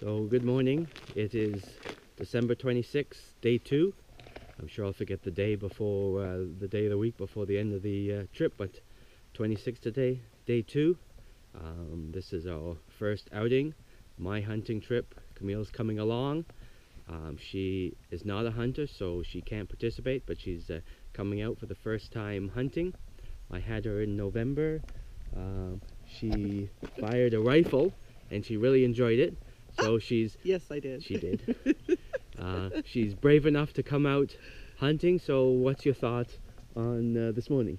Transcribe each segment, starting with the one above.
So good morning. It is December 26th, day two. I'm sure I'll forget the day before, uh, the day of the week before the end of the uh, trip, but 26 today, day two. Um, this is our first outing, my hunting trip. Camille's coming along. Um, she is not a hunter, so she can't participate, but she's uh, coming out for the first time hunting. I had her in November. Um, she fired a rifle, and she really enjoyed it. So she's Yes, I did. she did. uh, she's brave enough to come out hunting. So what's your thought on uh, this morning?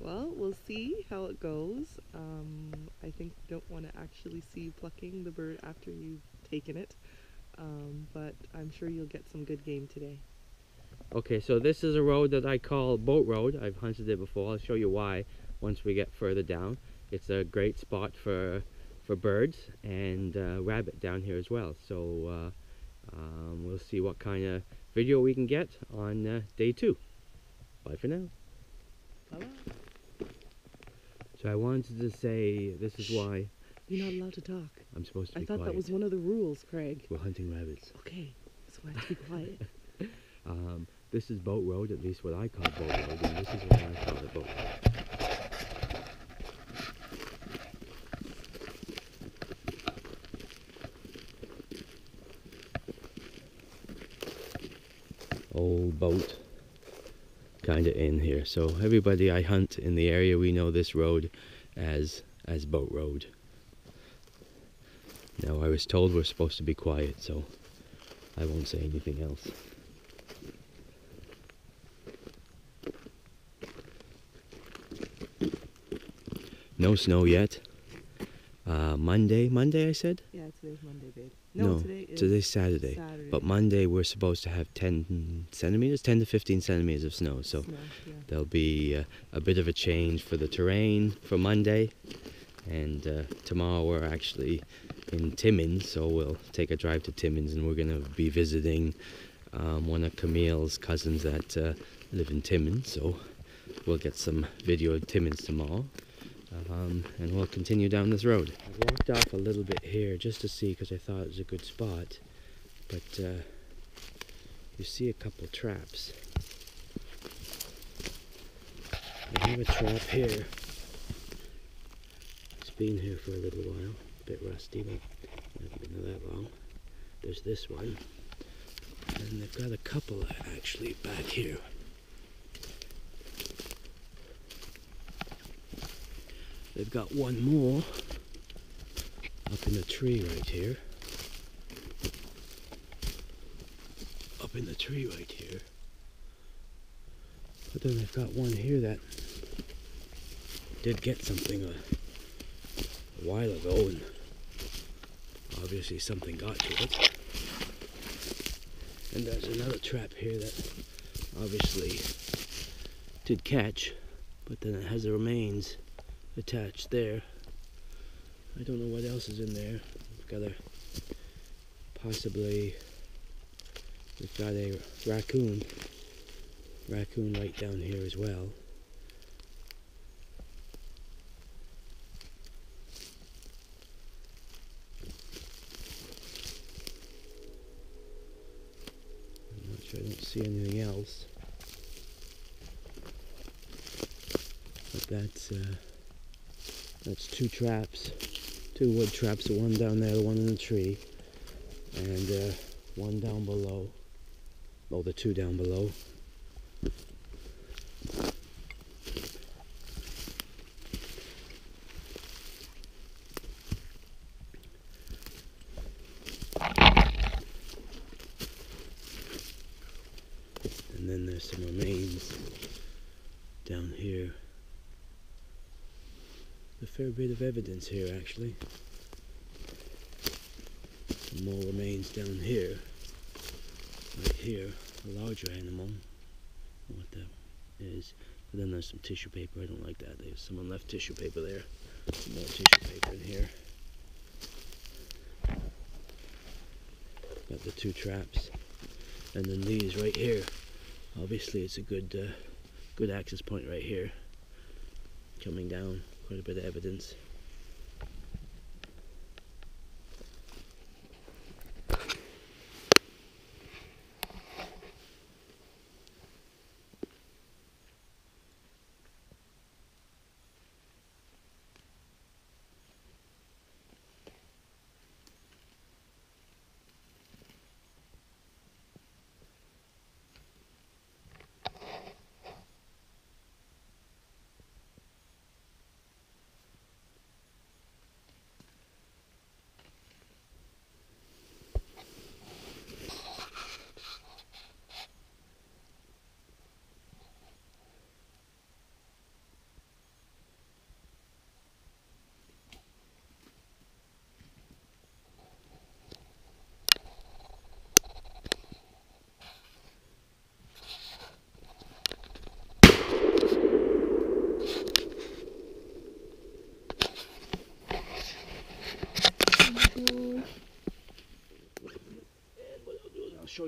Well, we'll see how it goes. Um, I think you don't want to actually see you plucking the bird after you've taken it, um, but I'm sure you'll get some good game today. Okay, so this is a road that I call Boat Road. I've hunted it before. I'll show you why once we get further down. It's a great spot for for birds and uh, rabbit down here as well. So uh, um, we'll see what kind of video we can get on uh, day two. Bye for now. Bye-bye. So I wanted to say this is Shh. why You're not allowed to talk. I'm supposed to I thought quiet. that was one of the rules, Craig. We're hunting rabbits. Okay, so I have to be quiet. Um, this is Boat Road, at least what I call Boat Road, and this is what I call the Boat Road. Old boat, kinda in here. So everybody I hunt in the area, we know this road as as Boat Road. Now I was told we're supposed to be quiet, so I won't say anything else. No snow yet. Uh, Monday, Monday I said? yeah, today's Monday, babe. No, today is today's Saturday. Saturday. But Monday we're supposed to have 10 centimeters, 10 to 15 centimeters of snow. So Snow, yeah. there'll be uh, a bit of a change for the terrain for Monday. And uh, tomorrow we're actually in Timmins, so we'll take a drive to Timmins and we're going to be visiting um, one of Camille's cousins that uh, live in Timmins. So we'll get some video of Timmins tomorrow. Um, and we'll continue down this road. I walked off a little bit here just to see because I thought it was a good spot. But uh, you see a couple traps. I have a trap here. It's been here for a little while. A bit rusty, but hasn't been there that long. There's this one. And they've got a couple actually back here. They've got one more up in the tree right here. Up in the tree right here. But then they've got one here that did get something a, a while ago and obviously something got to it. And there's another trap here that obviously did catch, but then it has the remains attached there. I don't know what else is in there. We've got a possibly we've got a raccoon. Raccoon right down here as well. I'm not sure I don't see anything else. But that's uh that's two traps, two wood traps, the one down there, the one in the tree, and uh, one down below. Oh, the two down below. And then there's some remains down here a fair bit of evidence here actually. Some more remains down here. Right here, a larger animal. What that is. Then there's some tissue paper. I don't like that. There's someone left tissue paper there. Some more tissue paper in here. Got the two traps. And then these right here. Obviously it's a good uh, good access point right here. Coming down quite a bit of evidence.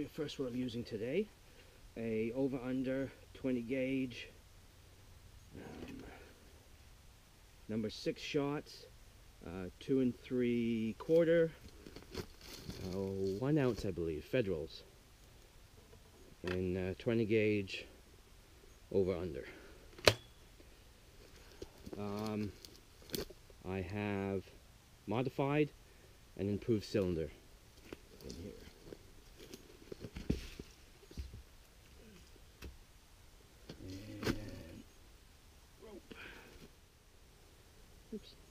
you first what I'm using today. A over under 20 gauge um, number six shots, uh, two and three quarter, uh, one ounce I believe, Federals, and uh, 20 gauge over under. Um, I have modified and improved cylinder in here. Oops.